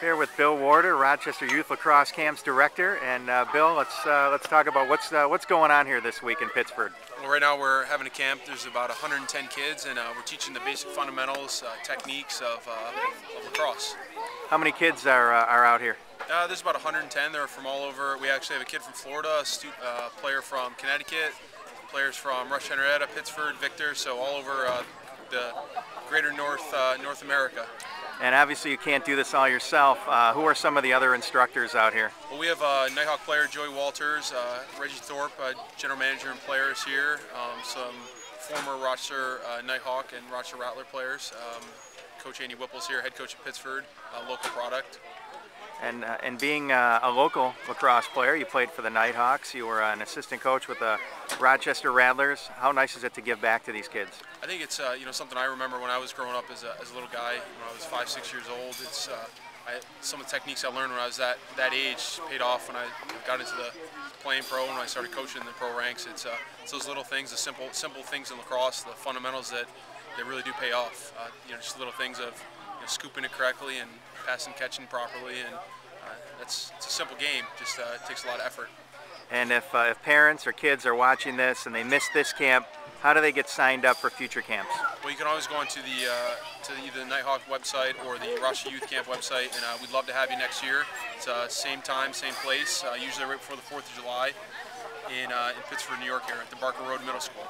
Here with Bill Warder, Rochester Youth Lacrosse Camp's director, and uh, Bill, let's uh, let's talk about what's uh, what's going on here this week in Pittsford. Well, right now we're having a camp. There's about 110 kids, and uh, we're teaching the basic fundamentals, uh, techniques of, uh, of, lacrosse. How many kids are are out here? there's about 110. They're from all over. We actually have a kid from Florida, a player from Connecticut, players from Rush Henrietta, Pittsford, Victor, so all over the greater North North America. And obviously you can't do this all yourself. Uh, who are some of the other instructors out here? Well, we have uh, Knighthawk player Joey Walters, uh, Reggie Thorpe, uh, general manager and players here, um, some former Rochester uh, Knighthawk and Rochester Rattler players. Um, coach Andy Whipple's here, head coach of Pittsford, local product. And, uh, and being uh, a local lacrosse player, you played for the Knighthawks. You were an assistant coach with the Rochester Rattlers. How nice is it to give back to these kids? I think it's uh, you know something I remember when I was growing up as a, as a little guy. When I was five, six years old, it's uh, I, some of the techniques I learned when I was that that age paid off when I got into the playing pro and when I started coaching in the pro ranks. It's, uh, it's those little things, the simple simple things in lacrosse, the fundamentals that that really do pay off. Uh, you know, just little things of you know, scooping it correctly and passing, catching properly, and uh, it's, it's a simple game. Just uh, it takes a lot of effort. And if, uh, if parents or kids are watching this and they miss this camp, how do they get signed up for future camps? Well, you can always go onto the uh, to either the Knighthawk website or the Rochester Youth Camp website, and uh, we'd love to have you next year. It's uh, same time, same place, uh, usually right before the 4th of July in, uh, in Pittsford, New York here at the Barker Road Middle School.